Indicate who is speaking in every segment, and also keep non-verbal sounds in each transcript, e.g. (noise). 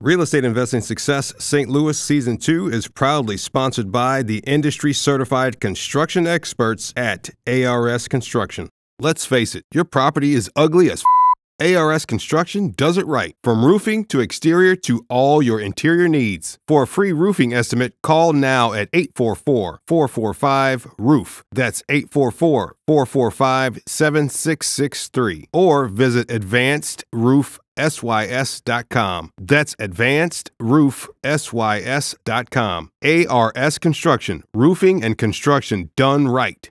Speaker 1: Real Estate Investing Success St. Louis Season 2 is proudly sponsored by the industry certified construction experts at ARS Construction. Let's face it, your property is ugly as f- ARS Construction does it right. From roofing to exterior to all your interior needs. For a free roofing estimate, call now at 844 445 ROOF. That's 844 445 7663. Or visit Advanced Roof sys.com. That's Advanced advancedroofsys.com. ARS Construction, roofing and construction done right.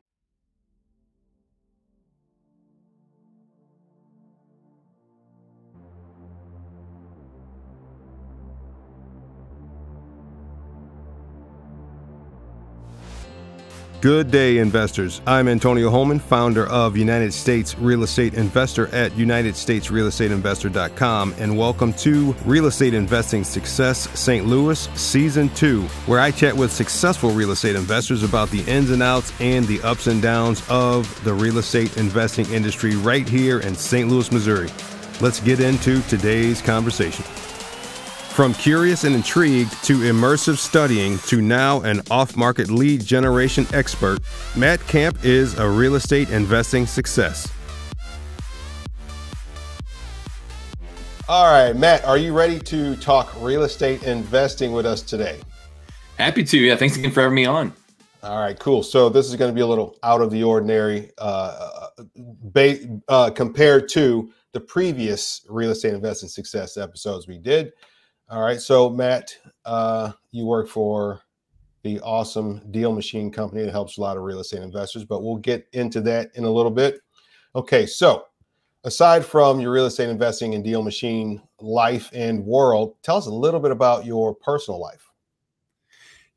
Speaker 1: Good day, investors. I'm Antonio Holman, founder of United States Real Estate Investor at UnitedStatesRealEstateInvestor.com, and welcome to Real Estate Investing Success St. Louis Season 2, where I chat with successful real estate investors about the ins and outs and the ups and downs of the real estate investing industry right here in St. Louis, Missouri. Let's get into today's conversation. From curious and intrigued to immersive studying to now an off market lead generation expert, Matt Kamp is a real estate investing success. All right, Matt, are you ready to talk real estate investing with us today?
Speaker 2: Happy to. Yeah, thanks again for having me on.
Speaker 1: All right, cool. So this is going to be a little out of the ordinary uh, ba- uh, compared to the previous real estate investing success episodes we did. All right. So, Matt, uh, you work for the awesome Deal Machine company that helps a lot of real estate investors, but we'll get into that in a little bit. Okay. So, aside from your real estate investing and Deal Machine life and world, tell us a little bit about your personal life.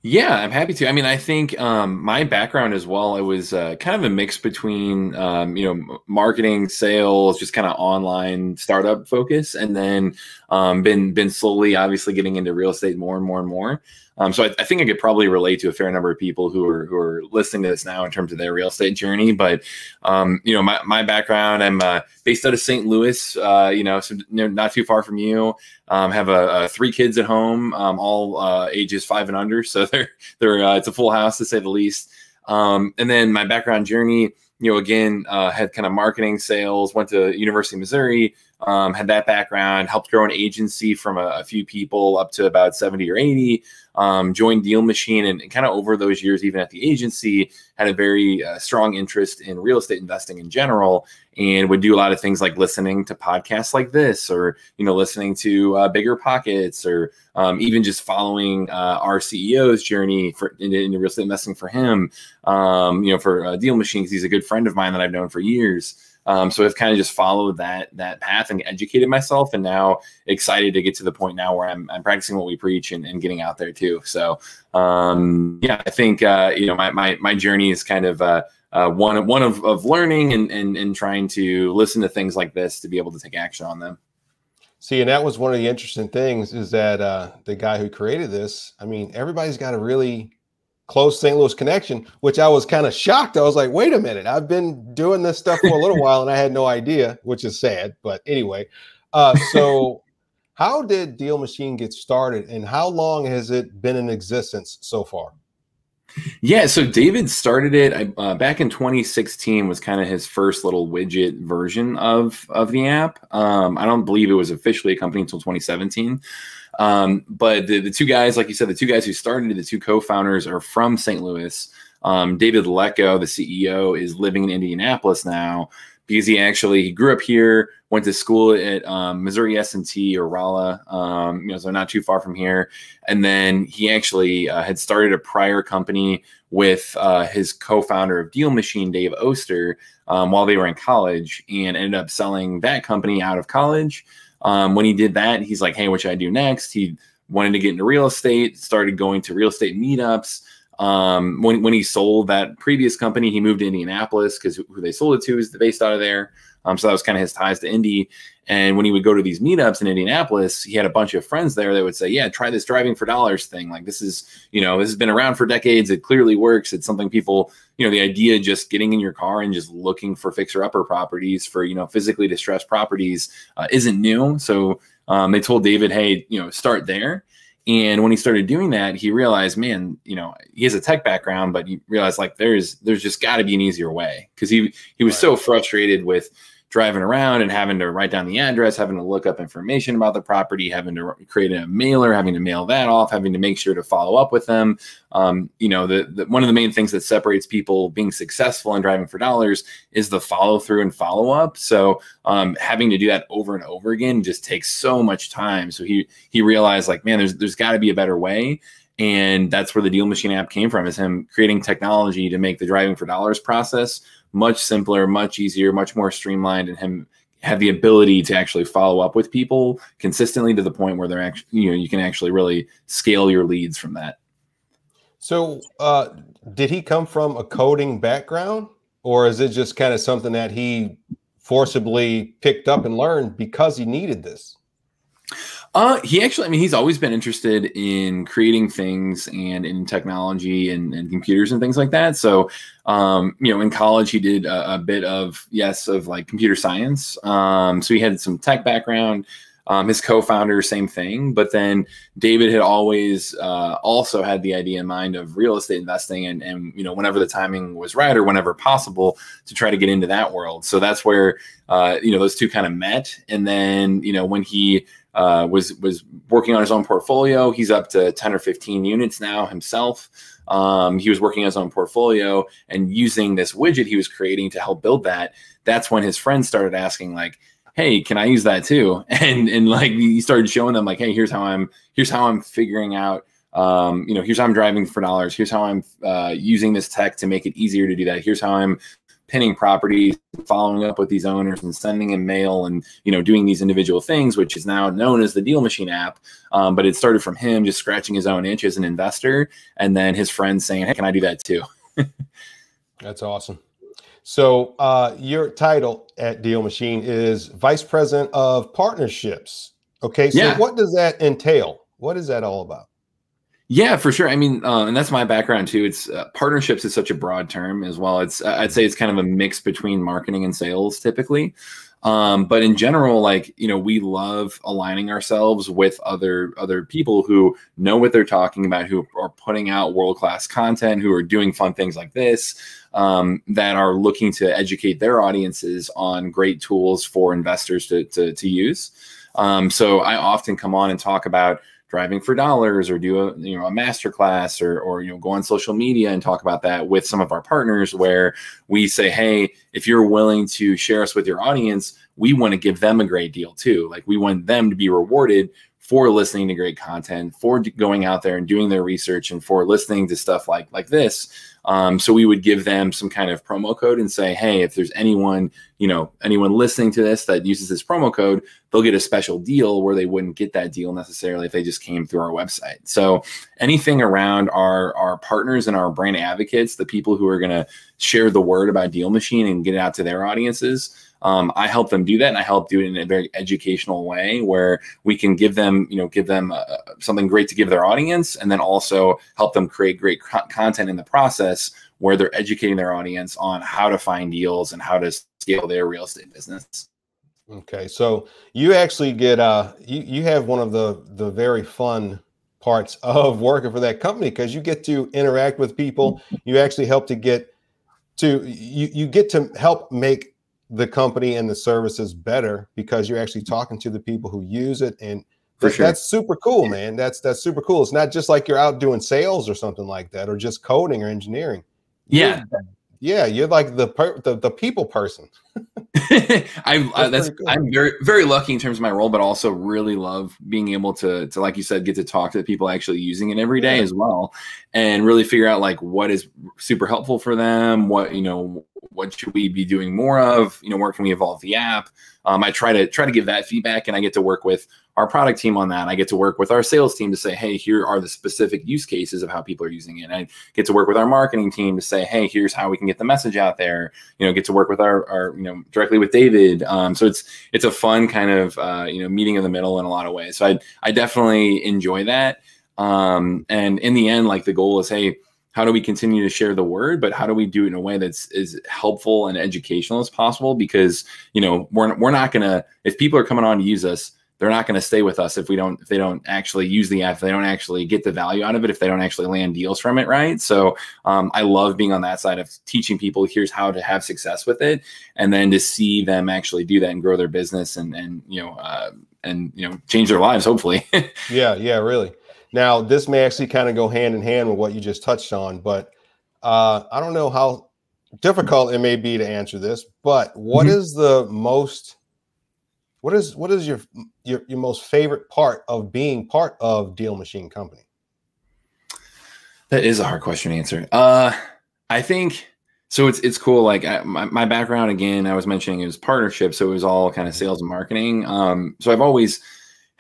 Speaker 2: Yeah, I'm happy to. I mean, I think um, my background as well, it was uh, kind of a mix between, um, you know, marketing, sales, just kind of online startup focus, and then um, been been slowly, obviously, getting into real estate more and more and more. Um, so I, I, think I could probably relate to a fair number of people who are who are listening to this now in terms of their real estate journey. But um, you know, my, my background, I'm uh, based out of St. Louis. Uh, you know, so not too far from you. Um, have a, a, three kids at home, um, all uh, ages five and under. So (laughs) they're they're uh, it's a full house to say the least. Um, and then my background journey, you know, again, uh, had kind of marketing, sales. Went to University of Missouri um, had that background, helped grow an agency from a, a, few people up to about 70 or 80, um, joined Deal Machine, and, and kind of over those years, even at the agency, had a very uh, strong interest in real estate investing in general, and would do a lot of things like listening to podcasts like this, or you know, listening to uh, Bigger Pockets, or um, even just following uh, our CEO's journey for into, into, real estate investing for him. Um, you know, for uh, Deal Machine, because he's a good friend of mine that I've known for years. Um, so I've kind of just followed that that path and educated myself, and now excited to get to the point now where I'm, I'm practicing what we preach and, and getting out there too. So um, yeah, I think uh, you know my, my my journey is kind of uh, uh, one one of, of learning and, and and trying to listen to things like this to be able to take action on them.
Speaker 1: See, and that was one of the interesting things is that uh, the guy who created this. I mean, everybody's got a really close St. Louis connection, which I was kind of shocked. I was like, wait a minute, I've been doing this stuff for a little while and I had no idea, which is sad. But anyway, uh, so (laughs) how did Deal Machine get started and how long has it been in existence so far?
Speaker 2: Yeah, so David started it uh, back in 2016. Was kind of his first little widget version of of the app. Um, I don't believe it was officially a company until 2017. Um, but the, the two guys, like you said, the two guys who started the two co-founders are from St. Louis. Um, David Lecko, the CEO, is living in Indianapolis now because he actually he grew up here, went to school at um, Missouri S&T or Rolla, um, you know, so not too far from here. And then he actually uh, had started a prior company with uh, his co-founder of Deal Machine, Dave Oster, um, while they were in college, and ended up selling that company out of college. Um, when he did that, he's like, hey, what should I do next? He wanted to get into real estate, started going to real estate meetups. Um, when, when he sold that previous company, he moved to Indianapolis because who they sold it to is based out of there. Um, so that was kind of his ties to Indy. And when he would go to these meetups in Indianapolis, he had a bunch of friends there that would say, "Yeah, try this driving for dollars thing. Like this is, you know, this has been around for decades. It clearly works. It's something people, you know, the idea just getting in your car and just looking for fixer upper properties for, you know, physically distressed properties uh, isn't new. So um, they told David, hey, you know, start there. And when he started doing that, he realized, man, you know, he has a tech background, but he realized like there's there's just got to be an easier way because he he was right. so frustrated with driving around and having to write down the address, having to look up information about the property, having to create a mailer, having to mail that off, having to make sure to follow up with them. Um, you know, the, the, one of the main things that separates people being successful in driving for dollars is the follow through and follow up. So um, having to do that over and over again just takes so much time. So he he realized like, man, there's there's got to be a better way and that's where the deal machine app came from is him creating technology to make the driving for dollars process much simpler, much easier, much more streamlined, and him have the ability to actually follow up with people consistently to the point where they're actually, you know, you can actually really scale your leads from that.
Speaker 1: So, uh, did he come from a coding background, or is it just kind of something that he forcibly picked up and learned because he needed this?
Speaker 2: Uh, he actually, I mean, he's always been interested in creating things and in technology and, and computers and things like that. So, um, you know, in college, he did a, a, bit of, yes, of like computer science. Um, so he had some tech background. Um, his co-founder, same thing. But then David had always uh, also had the idea in mind of real estate investing, and and you know whenever the timing was right or whenever possible to try to get into that world. So that's where uh, you know those two kind of met. And then you know when he uh, was was working on his own portfolio. He's up to ten or fifteen units now himself. Um, he was working on his own portfolio and using this widget he was creating to help build that. That's when his friends started asking, like, "Hey, can I use that too?" (laughs) And and like he started showing them, like, "Hey, here's how I'm here's how I'm figuring out." Um, you know, here's how I'm driving for dollars. Here's how I'm uh, using this tech to make it easier to do that. Here's how I'm pinning properties, following up with these owners and sending in mail and, you know, doing these individual things, which is now known as the Deal Machine app. Um, but it started from him just scratching his own itch as an investor. And then his friends saying, Hey, can I do that too? (laughs)
Speaker 1: That's awesome. So uh, your title at Deal Machine is Vice President of Partnerships. Okay. So yeah. what does that entail? What is that all about?
Speaker 2: Yeah, for sure. I mean, uh, and that's my background too. It's uh, partnerships is such a broad term as well. It's I'd say it's kind of a mix between marketing and sales typically. Um, but in general, like you know, we love aligning ourselves with other other people who know what they're talking about, who are putting out world class content, who are doing fun things like this, um, that are looking to educate their audiences on great tools for investors to to, to use. Um, so I often come on and talk about driving for dollars or do a you know a master class or or you know go on social media and talk about that with some of our partners where we say hey if you're willing to share us with your audience we want to give them a great deal too. Like we want them to be rewarded for listening to great content for going out there and doing their research and for listening to stuff like like this um, so we would give them some kind of promo code and say, hey, if there's anyone, you know, anyone listening to this that uses this promo code, they'll get a special deal where they wouldn't get that deal necessarily if they just came through our website. So anything around our our partners and our brand advocates, the people who are going to share the word about Deal Machine and get it out to their audiences um, I help them do that, and I help do it in a very educational way where we can give them, you know, give them uh, something great to give their audience, and then also help them create great co- content in the process where they're educating their audience on how to find deals and how to scale their real estate business.
Speaker 1: Okay, so you actually get uh, you you have one of the the very fun parts (laughs) of working for that company because you get to interact with people. You actually help to get to you you get to help make the company and the services better because you're actually talking to the people who use it and that, sure. that's super cool man. That's that's super cool. It's not just like you're out doing sales or something like that or just coding or engineering.
Speaker 2: Yeah
Speaker 1: you're, yeah. You're like the per, the, the people person. (laughs) (laughs)
Speaker 2: I, uh, that's, cool. I'm very very lucky in terms of my role, but also really love being able to to like you said, get to talk to the people actually using it every day yeah. as well, and really figure out like what is super helpful for them, what you know, what should we be doing more of, you know, where can we evolve the app. Um, I try to try to give that feedback, and I get to work with our product team on that. I get to work with our sales team to say, hey, here are the specific use cases of how people are using it. And I get to work with our marketing team to say, hey, here's how we can get the message out there. You know, get to work with our, our you know, directly with David. Um, so it's it's a fun kind of uh, you know meeting in the middle in a lot of ways. So I I definitely enjoy that. Um, and in the end, like the goal is, hey, how do we continue to share the word but how do we do it in a way that's as helpful and educational as possible? Because you know we're, we're not gonna if people are coming on to use us they're not to stay with us if we don't if they don't actually use the app if they don't actually get the value out of it if they don't actually land deals from it right? So um, i love being on that side of teaching people here's how to have success with it and then to see them actually do that and grow their business and and you know uh, and you know change their lives hopefully. (laughs)
Speaker 1: Yeah yeah really now this may actually kind of go hand in hand with what you just touched on but uh, i don't know how difficult it may be to answer this but what mm-hmm. is the most what is what is your, your your most favorite part of being part of Deal Machine Company?
Speaker 2: That is a hard question to answer. Uh, I think so. It's it's cool. Like I, my, my background again, I was mentioning it was partnership, so it was all kind of sales and marketing. Um, so I've always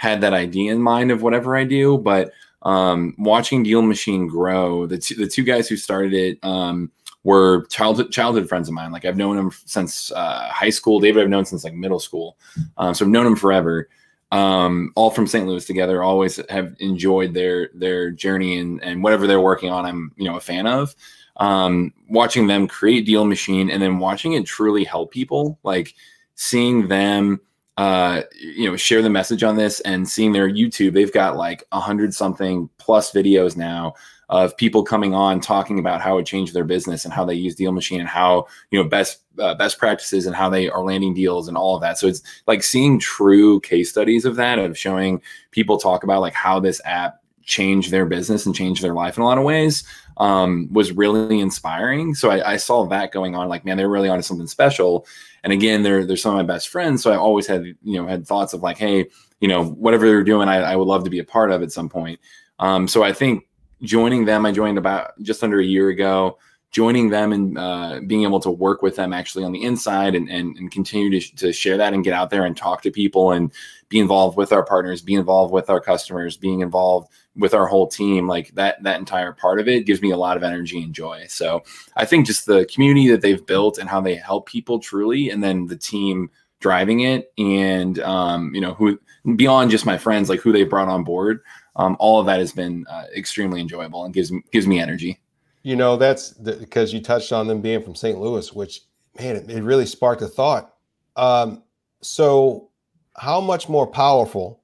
Speaker 2: had that idea in mind of whatever I do, but um, watching Deal Machine grow, the two, the two guys who started it, um, were childhood childhood friends of mine. Like I've known them since uh, high school. David I've known since like middle school, um, so I've known them forever. Um, all from St. Louis together. Always have enjoyed their their journey and and whatever they're working on. I'm you know a fan of. Um, watching them create Deal Machine and then watching it truly help people, like seeing them uh, you know, share the message on this and seeing their YouTube. They've got like a hundred something plus videos now of people coming on talking about how it changed their business and how they use Deal Machine and how you know best uh, best practices and how they are landing deals and all of that. So it's like seeing true case studies of that of showing people talk about like how this app changed their business and changed their life in a lot of ways um, was really inspiring. So I, I, saw that going on. Like, man, they're really onto something special. And again, they're they're some of my best friends. So I always had you know had thoughts of like, hey, you know, whatever they're doing, I, I would love to be a part of at some point. Um, so I think joining them, I joined about just under a year ago. Joining them and uh, being able to work with them actually on the inside and, and, and continue to, to share that and get out there and talk to people and be involved with our partners, be involved with our customers, being involved with our whole team, like that that entire part of it gives me a lot of energy and joy. So I think just the community that they've built and how they help people truly, and then the team driving it, and um, you know who beyond just my friends, like who they brought on board um, all of that has been uh, extremely enjoyable and gives gives me energy.
Speaker 1: You know, that's because you touched on them being from St. Louis, which man, it, it really sparked a thought. Um, so, how much more powerful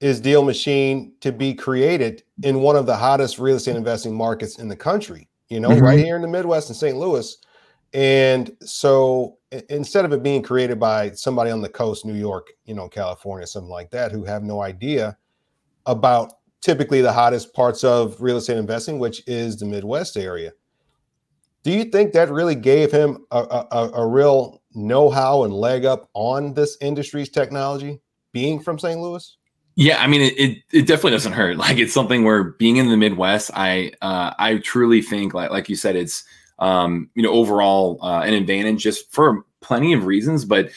Speaker 1: is Deal Machine to be created in one of the hottest real estate investing markets in the country? You know, mm-hmm. right here in the Midwest in St. Louis. And so instead of it being created by somebody on the coast, New York, you know, California, something like that, who have no idea about typically the hottest parts of real estate investing, which is the Midwest area. Do you think that really gave him a, a, a real know-how and leg up on this industry's technology, being from St. Louis?
Speaker 2: Yeah, I mean, it, it, it definitely doesn't hurt. (laughs) Like it's something where being in the Midwest, I uh, I truly think like like you said, it's um, you know overall uh, an advantage just for plenty of reasons, but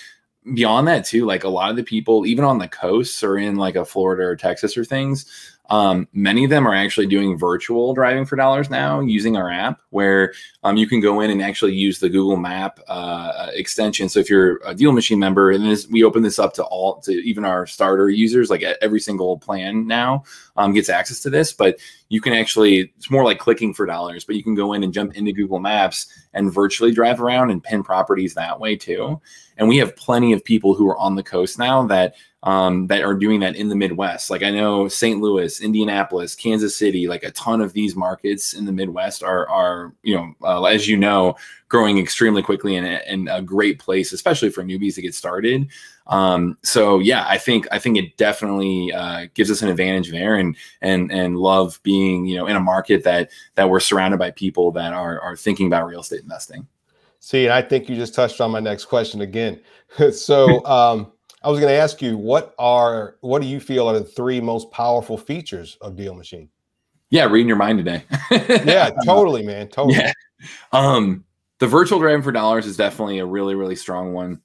Speaker 2: beyond that too, like a lot of the people, even on the coasts or in like a Florida or Texas or things, um, many of them are actually doing virtual driving for dollars now using our app, where um, you can go in and actually use the Google Map uh, extension. So if you're a Deal Machine member, and this, we open this up to all, to even our starter users, like every single plan now um, gets access to this. But you can actually, it's more like clicking for dollars, but you can go in and jump into Google Maps and virtually drive around and pin properties that way too. And we have plenty of people who are on the coast now that um, that are doing that in the Midwest. Like I know St. Louis, Indianapolis, Kansas City, like a ton of these markets in the Midwest are, are you know, uh, as you know, growing extremely quickly and, and a great place, especially for newbies to get started. Um, so yeah, I think I think it definitely uh, gives us an advantage there, and and and love being you know in a market that that we're surrounded by people that are are thinking about real estate investing.
Speaker 1: See, and I think you just touched on my next question again. (laughs) so. Um, I was going to ask you what are what do you feel are the three most powerful features of Deal Machine?
Speaker 2: Yeah, reading your mind today.
Speaker 1: yeah, (laughs) totally, man. Totally. Yeah.
Speaker 2: Um, the virtual driving for dollars is definitely a really, really strong one.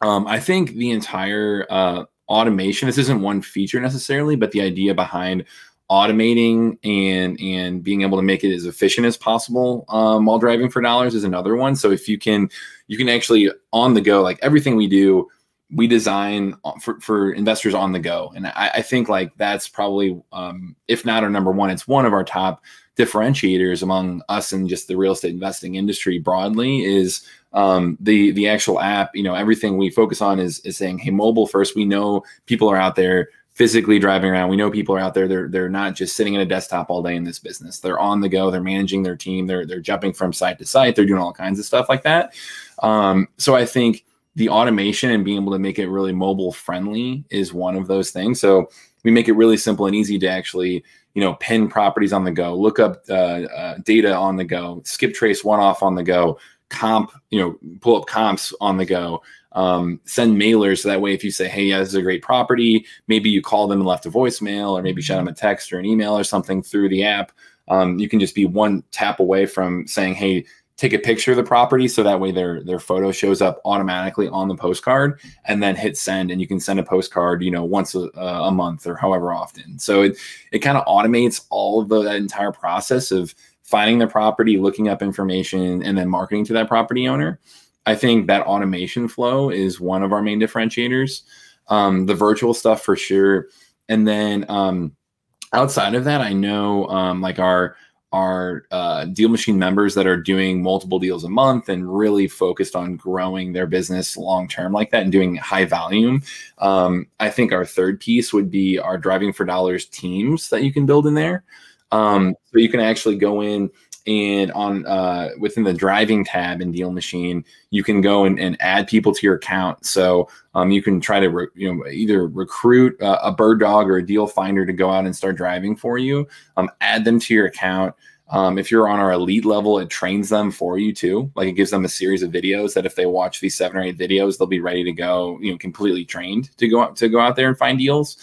Speaker 2: Um, I think the entire uh, automation, this isn't one feature necessarily, but the idea behind automating and and being able to make it as efficient as possible um, while driving for dollars is another one. So if you can, you can actually on the go, like everything we do, we design for, for investors on the go. And I, I think like that's probably, um, if not our number one, it's one of our top differentiators among us and just the real estate investing industry broadly is um, the the actual app. You know, everything we focus on is is saying, hey, mobile first. We know people are out there physically driving around. We know people are out there. They're they're not just sitting at a desktop all day in this business. They're on the go. They're managing their team. They're they're jumping from site to site. They're doing all kinds of stuff like that. Um, so I think the automation and being able to make it really mobile friendly is one of those things. So we make it really simple and easy to actually you know pin properties on the go, look up uh, uh, data on the go, skip trace one off on the go, comp you know pull up comps on the go um, send mailers. So that way if you say hey yeah this is a great property maybe you call them and left a voicemail or maybe send them a text or an email or something through the app. Um, you can just be one tap away from saying hey take a picture of the property so that way their their photo shows up automatically on the postcard and then hit send and you can send a postcard you know once a, a month or however often. So it it kind of automates all of the, entire process of finding the property looking up information and then marketing to that property owner. I think that automation flow is one of our main differentiators. Um, the virtual stuff for sure, and then um, outside of that, I know um, like our our uh, deal machine members that are doing multiple deals a month and really focused on growing their business long term like that and doing high volume. Um, I think our third piece would be our driving for dollars teams that you can build in there. Um, so you can actually go in and on uh, within the driving tab in Deal Machine, you can go and, and add people to your account. So um, you can try to re- you know either recruit uh, a bird dog or a deal finder to go out and start driving for you. Um, add them to your account. Um, if you're on our elite level, it trains them for you too. Like it gives them a series of videos that if they watch these seven or eight videos, they'll be ready to go. You know, completely trained to go out to go out there and find deals.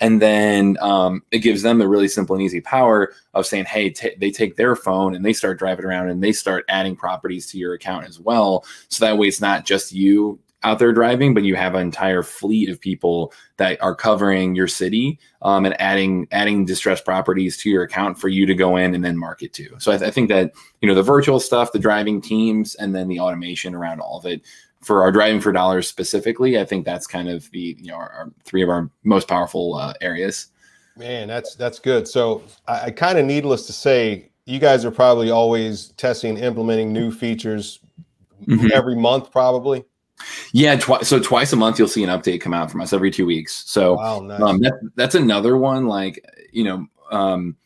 Speaker 2: And then um, it gives them the really simple and easy power of saying, hey, they take their phone and they start driving around and they start adding properties to your account as well. So that way it's not just you out there driving, but you have an entire fleet of people that are covering your city um, and adding adding distressed properties to your account for you to go in and then market to. So I, th- I, think that you know the virtual stuff, the driving teams, and then the automation around all of it for our driving for dollars specifically, I think that's kind of the you know our, our three of our most powerful uh, areas.
Speaker 1: Man, that's that's good. So I, I kind of needless to say, you guys are probably always testing, implementing new features mm-hmm. every month, probably.
Speaker 2: Yeah, twi- so twice a month you'll see an update come out from us every two weeks. So wow, nice. um, that, that's another one. Like you know, um,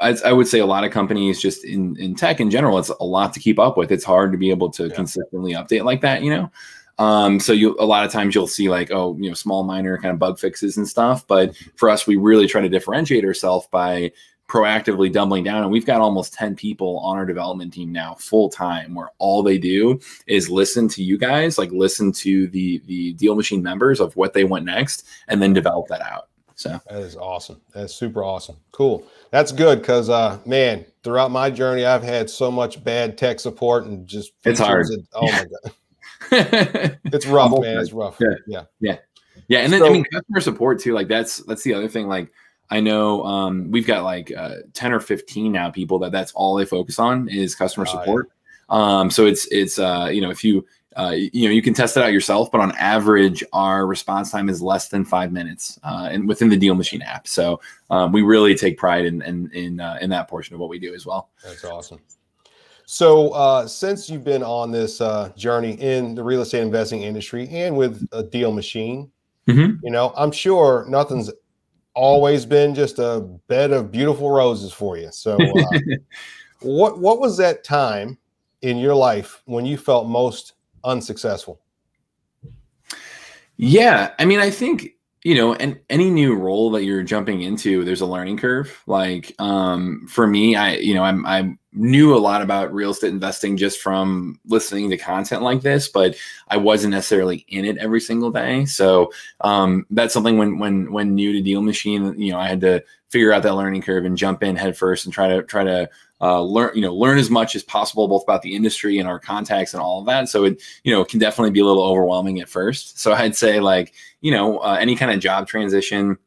Speaker 2: I, I, would say a lot of companies just in in tech in general, it's a lot to keep up with. It's hard to be able to yeah. consistently update like that, you know. Um, so you a lot of times you'll see like oh you know small minor kind of bug fixes and stuff. But for us, we really try to differentiate ourselves by proactively doubling down and we've got almost 10 people on our development team now full time where all they do is listen to you guys like listen to the the deal machine members of what they want next and then develop that out so.
Speaker 1: That is awesome. That's super awesome. Cool. That's good because uh man throughout my journey i've had so much bad tech support and just
Speaker 2: it's hard.
Speaker 1: and, oh my god. (laughs) It's rough man. It's rough.
Speaker 2: Yeah. Yeah. Yeah. Yeah and then so, i mean customer support too like that's that's the other thing like I know um, we've got like uh, 10 or 15 now people that that's all they focus on is customer support. Um, so it's, it's, uh, you know, if you, uh, you know, you can test it out yourself, but on average, our response time is less than five minutes, uh, and within the Deal Machine app. So um, we really take pride in in in, uh, in that portion of what we do as well.
Speaker 1: That's awesome. So uh, since you've been on this uh, journey in the real estate investing industry and with a Deal Machine, mm-hmm. you know, I'm sure nothing's always been just a bed of beautiful roses for you. So, uh, (laughs) what what was that time in your life when you felt most unsuccessful?
Speaker 2: Yeah, I mean, I think you know, and any new role that you're jumping into, there's a learning curve. Like um, for me, I you know, I'm I knew a lot about real estate investing just from listening to content like this, but I wasn't necessarily in it every single day. So um, that's something when when when new to Deal Machine, you know, I had to figure out that learning curve and jump in head first and try to try to uh, learn you know learn as much as possible both about the industry and our contacts and all of that. So it you know can definitely be a little overwhelming at first. So i'd say like you know uh, any kind of job transition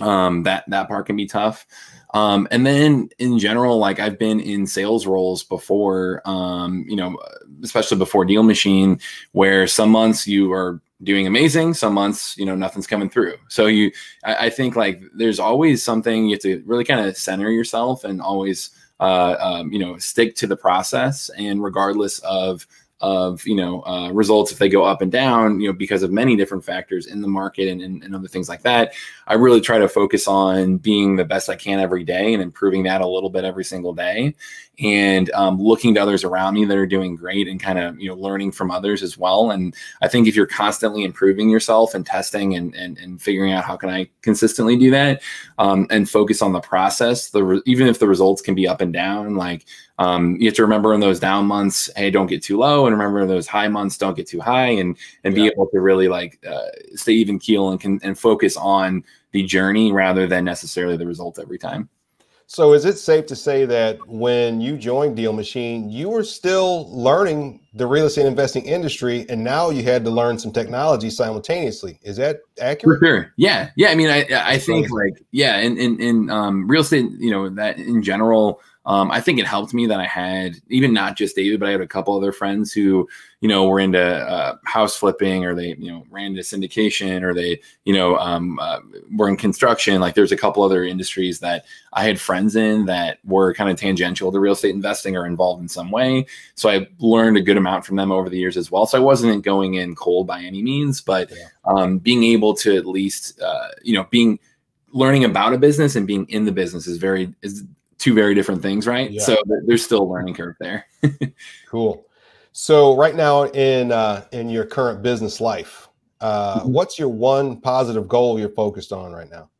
Speaker 2: um, that that part can be tough. Um, and then in general like i've been in sales roles before um, you know especially before deal machine where some months you are doing amazing some months you know nothing's coming through. So you I, I think like there's always something you have to really kind of center yourself and always uh, um, you know stick to the process. And regardless of of you know uh, results if they go up and down you know because of many different factors in the market and, and, and, other things like that. I really try to focus on being the best i can every day and improving that a little bit every single day. And um, looking to others around me that are doing great and kind of you know learning from others as well. And i think if you're constantly improving yourself and testing and and, and figuring out how can i consistently do that um, and focus on the process the re- even if the results can be up and down like um, you have to remember in those down months, hey, don't get too low, and remember in those high months, don't get too high, and and yeah. be able to really like uh, stay even keel and can and focus on the journey rather than necessarily the result every time.
Speaker 1: So, is it safe to say that when you joined Deal Machine, you were still learning the real estate investing industry, and now you had to learn some technology simultaneously? Is that accurate?
Speaker 2: For sure. Yeah. Yeah. I mean, I I think like yeah, in in in um, real estate, you know, that in general um, I think it helped me that I had even not just David, but I had a couple other friends who, you know, were into uh, house flipping or they, you know, ran into syndication or they, you know, um, uh, were in construction. Like there's a couple other industries that I had friends in that were kind of tangential to real estate investing or involved in some way. So I learned a good amount from them over the years as well. So I wasn't going in cold by any means, but um, being able to at least, uh, you know, being learning about a business and being in the business is very is two very different things, right? Yeah. So there's still a learning curve there. (laughs)
Speaker 1: cool. So right now in uh, in your current business life, uh, mm-hmm. what's your one positive goal you're focused on right now?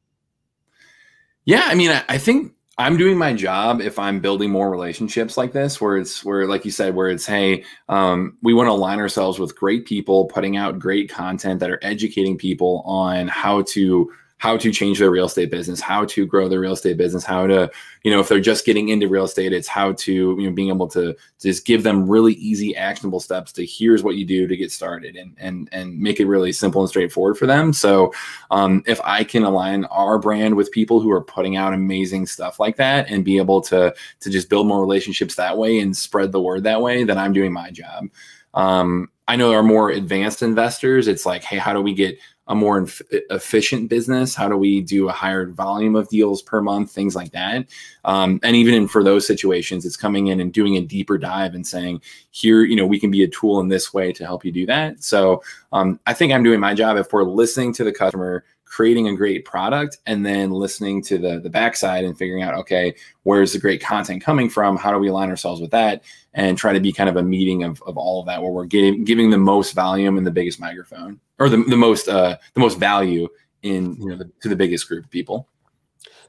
Speaker 2: Yeah, I mean, I, I think I'm doing my job if I'm building more relationships like this, where it's where, like you said, where it's hey, um, we want to align ourselves with great people, putting out great content that are educating people on how to how to change their real estate business, how to grow their real estate business, how to, you know, if they're just getting into real estate, it's how to, you know, being able to just give them really easy, actionable steps to here's what you do to get started and and and make it really simple and straightforward for them. So um, if I can align our brand with people who are putting out amazing stuff like that and be able to to just build more relationships that way and spread the word that way, then I'm doing my job. Um, I know our more advanced investors, it's like, hey, how do we get a more efficient business? How do we do a higher volume of deals per month? Things like that. Um, and even in, for those situations, it's coming in and doing a deeper dive and saying, here, you know, we can be a tool in this way to help you do that. So um, I think I'm doing my job if we're listening to the customer, creating a great product and then listening to the the backside and figuring out okay where's the great content coming from how do we align ourselves with that and try to be kind of a meeting of, of all of that where we're getting giving the most volume and the biggest microphone or the, the most uh the most value in you know the, to the biggest group of people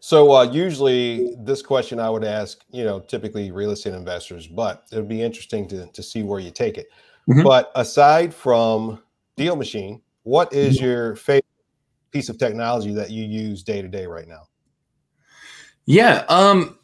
Speaker 1: so uh, usually this question I would ask, you know, typically real estate investors, but it would be interesting to, to see where you take it. Mm-hmm. But aside from Deal Machine, what is mm-hmm. your favorite piece of technology that you use day to day right now?
Speaker 2: Yeah, um,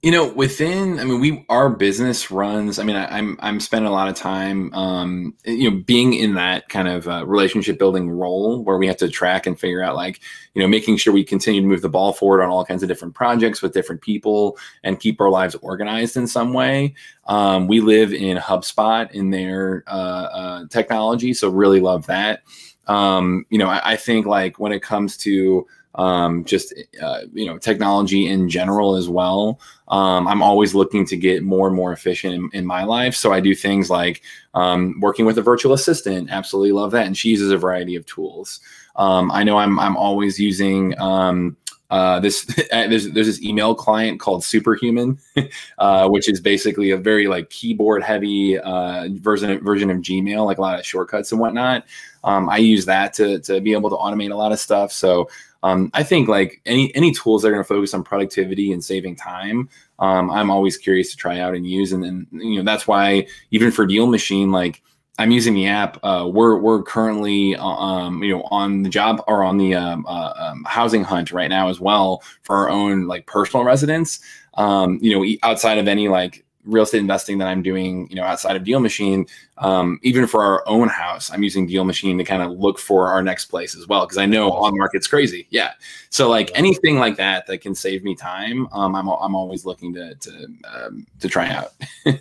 Speaker 2: you know, within, I mean, we our business runs. I mean, I, am I'm, I'm spending a lot of time, um, you know, being in that kind of uh, relationship building role where we have to track and figure out, like, you know, making sure we continue to move the ball forward on all kinds of different projects with different people and keep our lives organized in some way. Um, we live in HubSpot in their uh, uh, technology, so really love that um, you know, I, I, think like when it comes to um, just uh, you know technology in general as well, um, I'm always looking to get more and more efficient in, in my life. So I do things like um, working with a virtual assistant. Absolutely love that, and she uses a variety of tools. Um, I know I'm I'm always using um, uh, this (laughs) there's there's this email client called Superhuman, (laughs) uh, which is basically a very like keyboard heavy uh, version version of Gmail, like a lot of shortcuts and whatnot. Um, I use that to to be able to automate a lot of stuff. So um, I think like any any tools that are going to focus on productivity and saving time, um, I'm always curious to try out and use. And then you know that's why even for Deal Machine, like I'm using the app. Uh, we're we're currently uh, um, you know on the job or on the um, uh, um, housing hunt right now as well for our own like personal residence. Um, you know, outside of any like real estate investing that I'm doing, you know, outside of Deal Machine, um, even for our own house, I'm using Deal Machine to kind of look for our next place as well because I know on market's crazy. Yeah, so like anything like that that can save me time, um, I'm I'm always looking to to um, to try out. (laughs)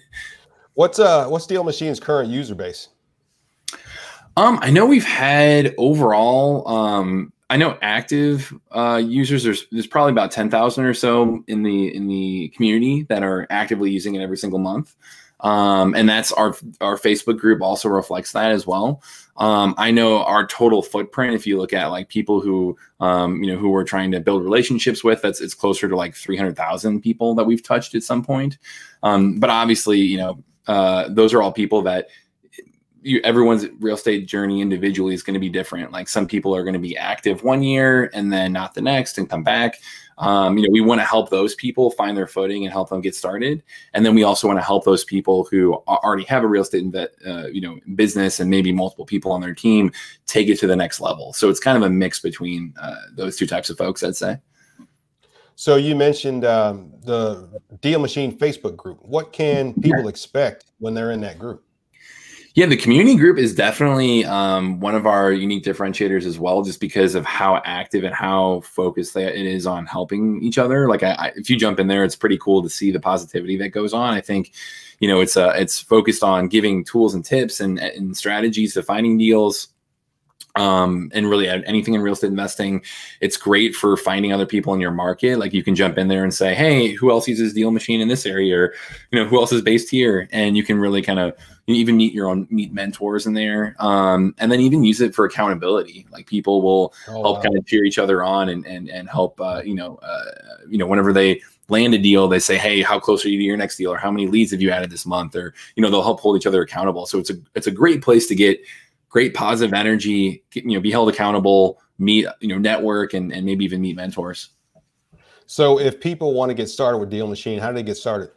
Speaker 1: What's uh what's Deal Machine's current user base?
Speaker 2: Um, I know we've had overall um I know active uh, users. There's there's probably about ten thousand or so in the in the community that are actively using it every single month, um, and that's our our Facebook group also reflects that as well. Um, I know our total footprint. If you look at like people who um, you know who we're trying to build relationships with, that's it's closer to like three hundred thousand people that we've touched at some point. Um, but obviously, you know, uh, those are all people that you, everyone's real estate journey individually is going to be different. Like some people are going to be active one year and then not the next and come back. Um, you know, we want to help those people find their footing and help them get started. And then we also want to help those people who already have a real estate, uh, you know, business and maybe multiple people on their team take it to the next level. So it's kind of a mix between uh, those two types of folks, I'd say.
Speaker 1: So you mentioned um, the Deal Machine Facebook group. What can people expect when they're in that group?
Speaker 2: Yeah, the community group is definitely um, one of our unique differentiators as well, just because of how active and how focused it is on helping each other. Like, I, I, if you jump in there, it's pretty cool to see the positivity that goes on. I think, you know, it's uh, it's focused on giving tools and tips and, and strategies to finding deals, um, and really anything in real estate investing. It's great for finding other people in your market. Like you can jump in there and say, "Hey, who else uses Deal Machine in this area?" Or you know, who else is based here? And you can really kind of even meet your own meet mentors in there, um, and then even use it for accountability. Like people will oh, help wow. kind of cheer each other on and and and help. Uh, you know, uh, you know, whenever they land a deal, they say, "Hey, how close are you to your next deal?" Or "How many leads have you added this month?" Or you know, they'll help hold each other accountable. So it's a it's a great place to get great positive energy, you know, be held accountable, meet, you know, network and, and maybe even meet mentors.
Speaker 1: So if people want to get started with Deal Machine, how do they get started?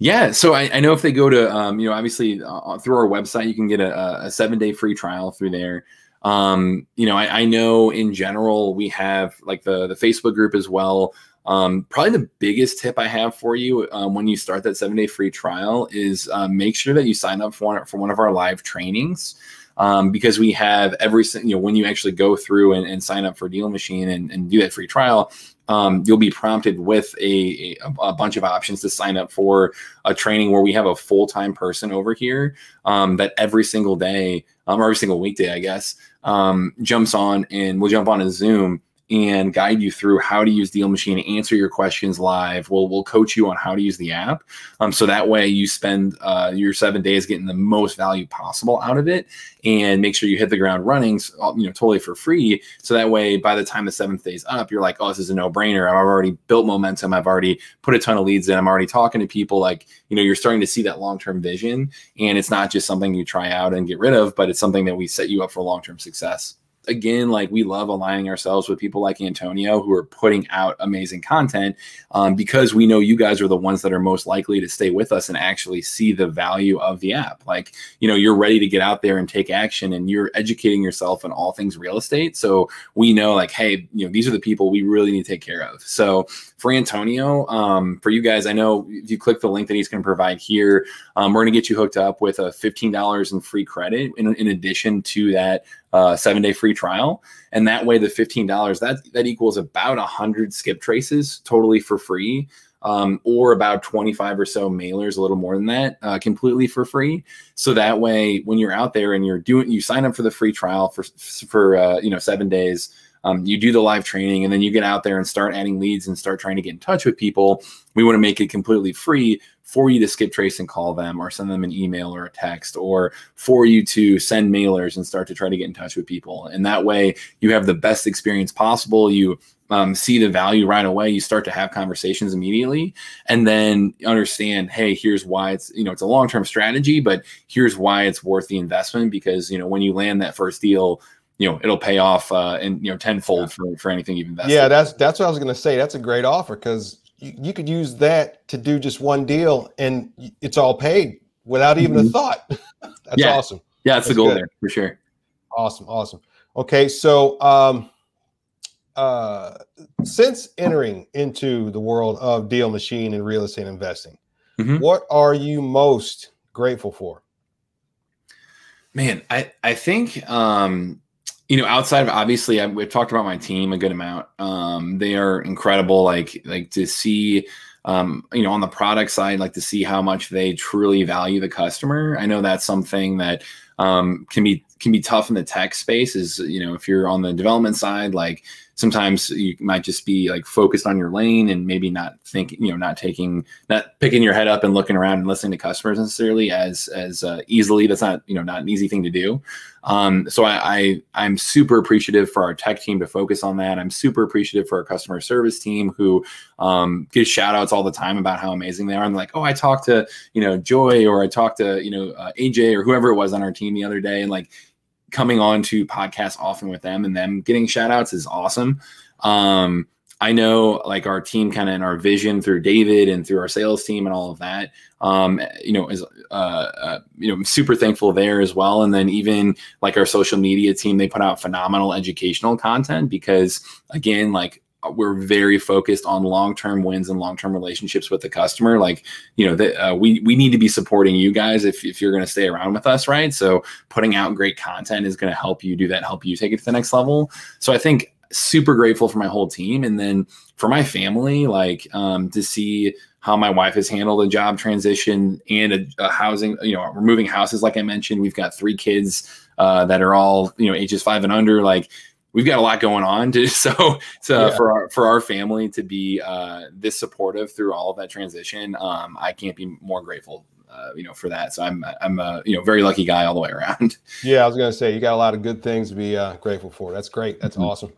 Speaker 2: Yeah, so I, I know if they go to, um, you know, obviously uh, through our website, you can get a, a seven day free trial through there. Um, you know, I, I, know in general we have like the the Facebook group as well. Um, probably the biggest tip I have for you um, when you start that seven day free trial is um, make sure that you sign up for one, for one of our live trainings um, because we have every you know when you actually go through and, and sign up for Deal Machine and, and do that free trial, um, you'll be prompted with a, a, a, bunch of options to sign up for a training where we have a full time person over here um, that every single day, um, or every single weekday, I guess, um, jumps on and we'll jump on a Zoom and guide you through how to use Deal Machine, answer your questions live. We'll we'll coach you on how to use the app, um, so that way you spend uh, your seven days getting the most value possible out of it, and make sure you hit the ground running, you know, totally for free. So that way, by the time the seventh day's up, you're like, oh, this is a no brainer. I've already built momentum. I've already put a ton of leads in. I'm already talking to people. Like, you know, you're starting to see that long term vision, and it's not just something you try out and get rid of, but it's something that we set you up for long term success again, like we love aligning ourselves with people like Antonio who are putting out amazing content um, because we know you guys are the ones that are most likely to stay with us and actually see the value of the app. Like, you know, you're ready to get out there and take action and you're educating yourself on all things real estate. So we know, like, hey, you know, these are the people we really need to take care of. So for Antonio, um, for you guys, I know if you click the link that he's going to provide here, um, we're going to get you hooked up with a $15 in free credit in, in addition to that uh, seven day free trial. And that way, the $15, that, that equals about 100 skip traces totally for free. Um, or about 25 or so mailers, a little more than that, uh, completely for free. So that way, when you're out there and you're doing, you sign up for the free trial for for uh, you know seven days. Um, you do the live training and then you get out there and start adding leads and start trying to get in touch with people. We want to make it completely free for you to skip trace and call them or send them an email or a text or for you to send mailers and start to try to get in touch with people. And that way you have the best experience possible. You um, see the value right away. You start to have conversations immediately and then understand, hey, here's why it's, you know, it's a long term strategy, but here's why it's worth the investment because, you know, when you land that first deal, you know it'll pay off uh, and you know tenfold for, for anything you've invested.
Speaker 1: Yeah, that's that's what I was going to say. That's a great offer because you, you could use that to do just one deal and it's all paid without even mm-hmm. a thought. (laughs) That's
Speaker 2: yeah.
Speaker 1: awesome.
Speaker 2: Yeah, that's, that's the goal good. there for sure.
Speaker 1: Awesome, awesome. Okay, so um, uh, since entering into the world of deal machine and real estate investing, mm-hmm. what are you most grateful for?
Speaker 2: Man, I I think um, you know, outside of obviously, I, we've talked about my team a good amount. Um, they are incredible. Like, like to see, um, you know, on the product side, like to see how much they truly value the customer. I know that's something that um, can be can be tough in the tech space is you know if you're on the development side like sometimes you might just be like focused on your lane and maybe not thinking you know not taking not picking your head up and looking around and listening to customers necessarily as as uh, easily. That's not you know not an easy thing to do. Um, so I, I am super appreciative for our tech team to focus on that. I'm super appreciative for our customer service team who um, give shout outs all the time about how amazing they are. And like oh i talked to you know joy or i talked to you know uh, aj or whoever it was on our team the other day. And like coming on to podcasts often with them and them getting shout outs is awesome. Um, I know like our team kind of in our vision through David and through our sales team and all of that, um, you know, is, uh, uh, you know, super thankful there as well. And then even like our social media team, they put out phenomenal educational content because again, like we're very focused on long-term wins and long-term relationships with the customer. Like you know that uh, we we need to be supporting you guys if, if you're going to stay around with us right? So putting out great content is going to help you do that help you take it to the next level. So i think super grateful for my whole team. And then for my family like um, to see how my wife has handled a job transition and a, a housing you know we're moving houses like i mentioned. We've got three kids uh, that are all you know ages five and under. Like we've got a lot going on to (laughs) so so yeah. for our for our family to be uh, this supportive through all of that transition um, i can't be more grateful uh, you know for that. So i'm i'm a you know very lucky guy all the way around. (laughs)
Speaker 3: Yeah i was going to say you got a lot of good things to be uh, grateful for. That's great. That's mm-hmm. awesome.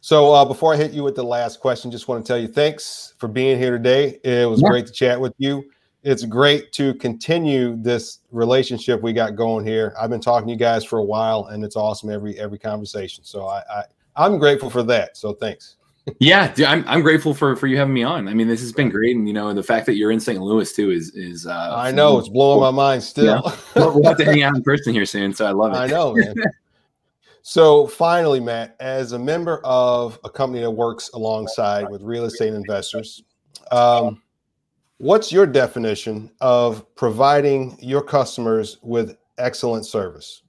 Speaker 3: So uh, before i hit you with the last question just want to tell you thanks for being here today. It was yeah. great to chat with you it's great to continue this relationship we got going here. I've been talking to you guys for a while, and it's awesome every every conversation. So I, I I'm grateful for that. So thanks.
Speaker 2: yeah, I'm I'm grateful for for you having me on. I mean, this has been great, and you know, the fact that you're in St. Louis too is is. Uh,
Speaker 3: I know it's blowing my mind still.
Speaker 2: Yeah. we'll have to hang out in person here soon, so I love it.
Speaker 3: I know, man. (laughs) so finally, Matt, as a member of a company that works alongside with real estate investors, um, What's your definition of providing your customers with excellent service?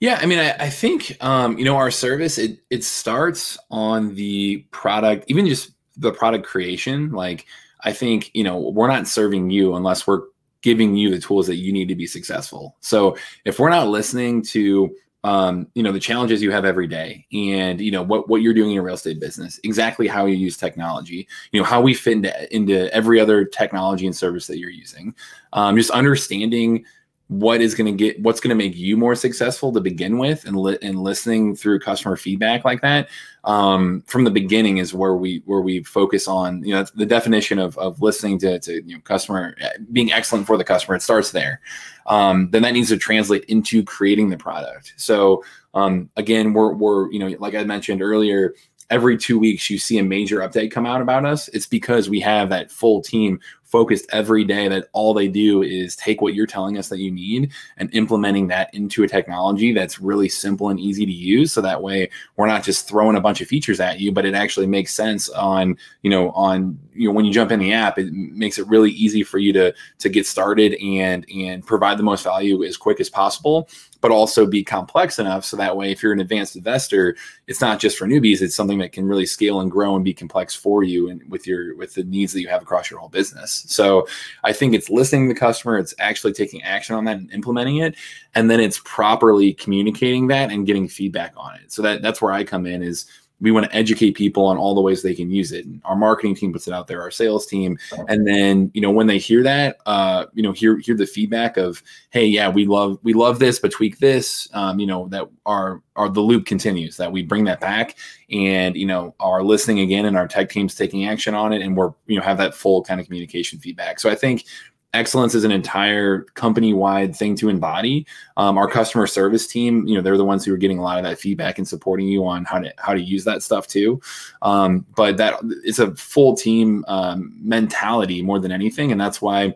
Speaker 2: Yeah, I mean, I, I think um, you know our service it it starts on the product, even just the product creation. Like, I think you know we're not serving you unless we're giving you the tools that you need to be successful. So if we're not listening to um, you know the challenges you have every day and you know what what you're doing in your real estate business exactly how you use technology you know how we fit into, into every other technology and service that you're using. Um, just understanding what is going to get what's going to make you more successful to begin with and li- and listening through customer feedback like that um, from the beginning is where we where we focus on you know the definition of, of listening to, to you know customer being excellent for the customer. It starts there. Um, then that needs to translate into creating the product. So um, again we're, we're you know like i mentioned earlier every two weeks you see a major update come out about us. It's because we have that full team focused every day that all they do is take what you're telling us that you need and implementing that into a technology that's really simple and easy to use. So that way we're not just throwing a bunch of features at you but it actually makes sense on you know on you know when you jump in the app it makes it really easy for you to to get started and and provide the most value as quick as possible but also be complex enough so that way if you're an advanced investor it's not just for newbies it's something that can really scale and grow and be complex for you and with your with the needs that you have across your whole business. So i think it's listening to the customer it's actually taking action on that and implementing it and then it's properly communicating that and getting feedback on it. So that that's where i come in is we want to educate people on all the ways they can use it. Our marketing team puts it out there, our sales team, and then you know when they hear that, uh, you know, hear hear the feedback of, hey, yeah, we love we love this, but tweak this. Um, you know that our our the loop continues that we bring that back, and you know are listening again, and our tech team's taking action on it, and we're you know have that full kind of communication feedback. So I think excellence is an entire company wide thing to embody. Um, our customer service team, you know, they're the ones who are getting a lot of that feedback and supporting you on how to how to use that stuff too. Um, but that it's a full team um, mentality more than anything, and that's why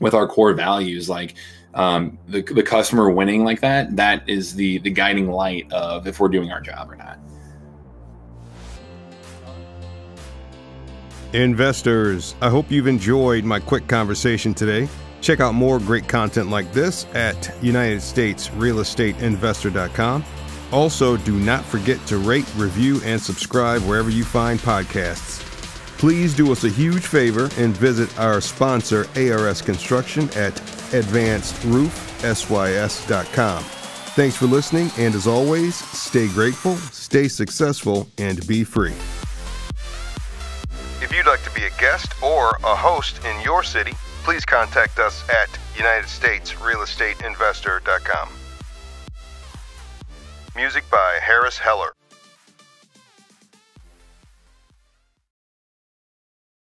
Speaker 2: with our core values, like um, the the customer winning like that, that is the the guiding light of if we're doing our job or not.
Speaker 1: Investors, I hope you've enjoyed my quick conversation today. Check out more great content like this at UnitedStatesRealEstateInvestor.com. Also, do not forget to rate, review, and subscribe wherever you find podcasts. Please do us a huge favor and visit our sponsor, ARS Construction, at AdvancedRoofSYS.com. Thanks for listening, and as always, stay grateful, stay successful, and be free. If you'd like to be a guest or a host in your city, please contact us at UnitedStatesRealEstateInvestor.com. Music by Harris Heller.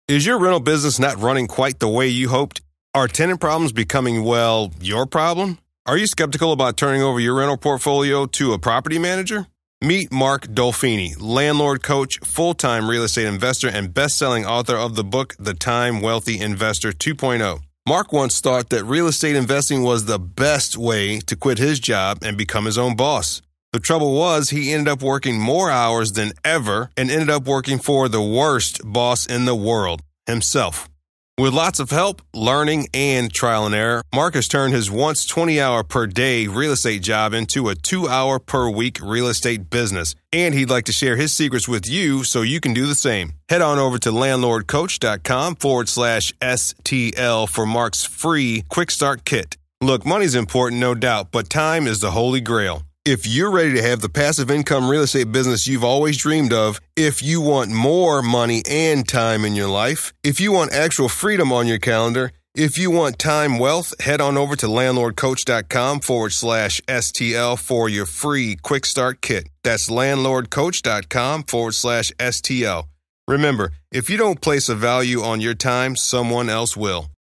Speaker 1: Is your rental business not running quite the way you hoped? Are tenant problems becoming, well, your problem? Are you skeptical about turning over your rental portfolio to a property manager? Meet Mark Dolfini, landlord coach, full time real estate investor, and best selling author of the book, The Time Wealthy Investor 2.0. Mark once thought that real estate investing was the best way to quit his job and become his own boss. The trouble was, he ended up working more hours than ever and ended up working for the worst boss in the world himself. With lots of help, learning, and trial and error, Mark has turned his once 20 hour per day real estate job into a two hour per week real estate business. And he'd like to share his secrets with you so you can do the same. Head on over to landlordcoach.com forward slash STL for Mark's free quick start kit. Look, money's important, no doubt, but time is the holy grail. If you're ready to have the passive income real estate business you've always dreamed of, if you want more money and time in your life, if you want actual freedom on your calendar, if you want time wealth, head on over to landlordcoach.com forward slash STL for your free quick start kit. That's landlordcoach.com forward slash STL. Remember, if you don't place a value on your time, someone else will.